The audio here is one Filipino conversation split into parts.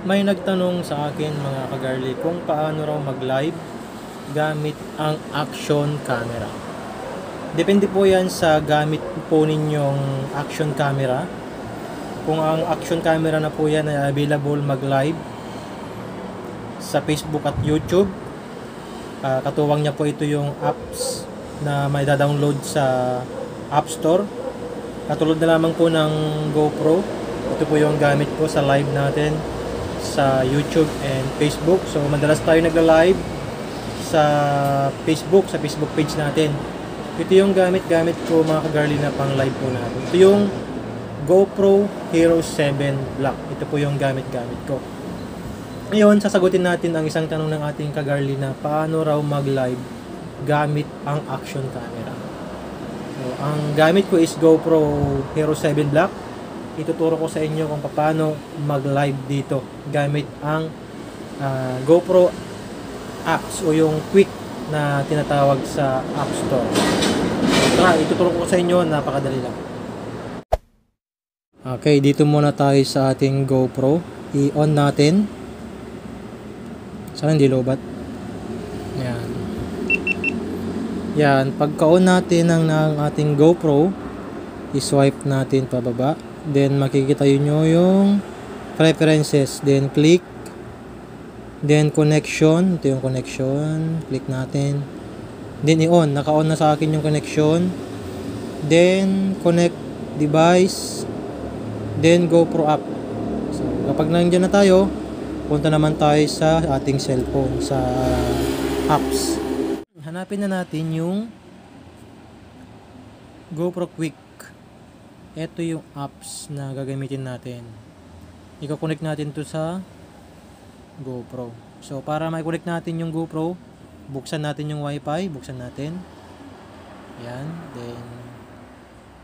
May nagtanong sa akin mga kagarli kung paano raw mag-live gamit ang action camera. Depende po yan sa gamit po ninyong action camera. Kung ang action camera na po yan ay available mag-live sa Facebook at YouTube. Ah, katuwang niya po ito yung apps na may download sa App Store. Katulad na lamang po ng GoPro. Ito po yung gamit ko sa live natin sa YouTube and Facebook. So madalas tayo nagla-live sa Facebook, sa Facebook page natin. Ito yung gamit-gamit ko mga kagarli na pang live po natin. Ito yung GoPro Hero 7 Black. Ito po yung gamit-gamit ko. Ngayon, sasagutin natin ang isang tanong ng ating kagarli na paano raw mag-live gamit ang action camera. So, ang gamit ko is GoPro Hero 7 Black. Ituturo ko sa inyo kung paano mag-live dito gamit ang ah, GoPro apps o yung quick na tinatawag sa App Store. Tara, ituturo ko sa inyo, napakadali lang. Okay, dito muna tayo sa ating GoPro. I-on natin. Sana hindi lobat. Yan. Yan, pagka-on natin ng, ng ating GoPro, i-swipe natin pababa. Then makikita yun nyo yung preferences. Then click. Then connection. Ito yung connection. Click natin. Then i-on. Naka-on na sa akin yung connection. Then connect device. Then GoPro app. So kapag nandiyan na tayo, punta naman tayo sa ating cellphone sa apps. Hanapin na natin yung GoPro Quick. Ito yung apps na gagamitin natin. Iko-connect natin to sa GoPro. So para mai-connect natin yung GoPro, buksan natin yung Wi-Fi, buksan natin. Yan, then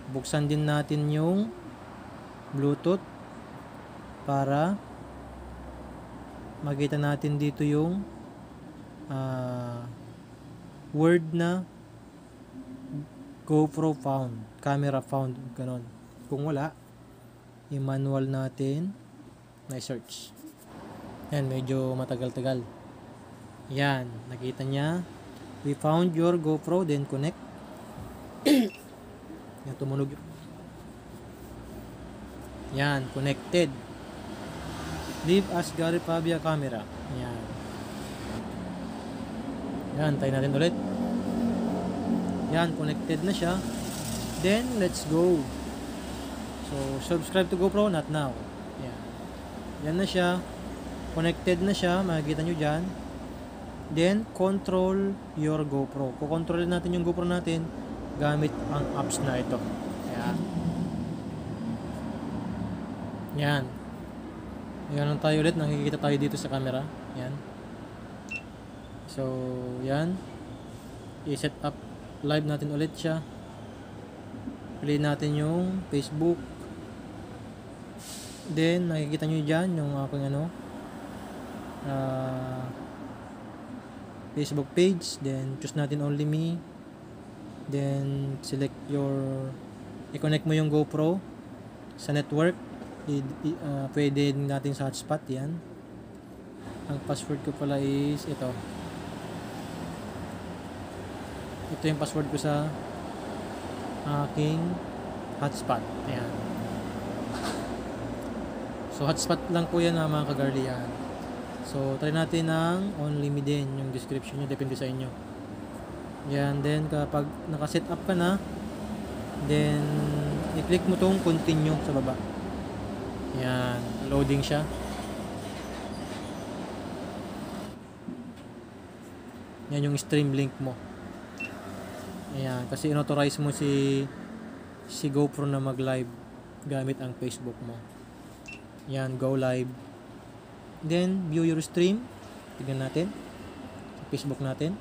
buksan din natin yung Bluetooth para makita natin dito yung ah, word na GoPro found, camera found, ganon. Kung wala, i-manual natin na search. Yan, medyo matagal-tagal. Yan, nakita niya. We found your GoPro, then connect. Yan, tumunog. Yan, connected. Leave as Gary Pavia camera. Yan. Yan, tayo natin ulit. Yan, connected na siya. Then, let's go. So, subscribe to GoPro, not now. Yan. Yan na siya. Connected na siya, makikita nyo dyan. Then, control your GoPro. Kukontrolin natin yung GoPro natin gamit ang apps na ito. Yan. Yan. Yan lang tayo ulit. Nakikita tayo dito sa camera. Yan. So, yan. I-set up live natin ulit siya. Play natin yung Facebook. Then, nakikita nyo dyan yung aking ano, ah, Facebook page. Then, choose natin only me. Then, select your, i-connect mo yung GoPro sa network. I, i, ah, pwede natin sa hotspot yan. Ang password ko pala is ito. Ito yung password ko sa aking hotspot. Ayan. So, hotspot lang po yan ha, mga kagarli yan. So, try natin ng only me din. Yung description nyo, depende sa inyo. Yan, then kapag nakaset up ka na, then i-click mo tong continue sa baba. Yan, loading siya. Yan yung stream link mo. Ayan, kasi inauthorize mo si si GoPro na mag-live gamit ang Facebook mo. Yan, go live. Then, view your stream. Tignan natin. Sa Facebook natin.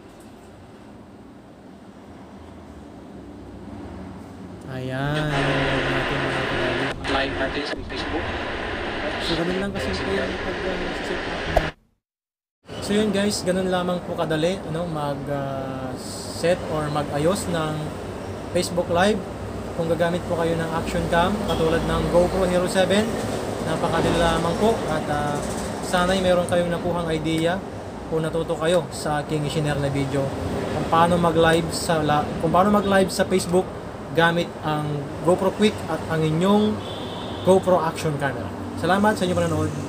Ayan, live natin live natin sa Facebook. So, ganun lang kasi po yung pag uh, up na. So yun guys, ganun lamang po kadali ano, mag uh, or mag-ayos ng Facebook Live. Kung gagamit po kayo ng action cam, katulad ng GoPro Hero 7, napakadali lamang po at uh, sana'y meron kayong nakuhang idea kung natuto kayo sa aking isinare na video kung paano mag-live sa kung paano mag-live sa Facebook gamit ang GoPro Quick at ang inyong GoPro Action Camera. Salamat sa inyong panonood.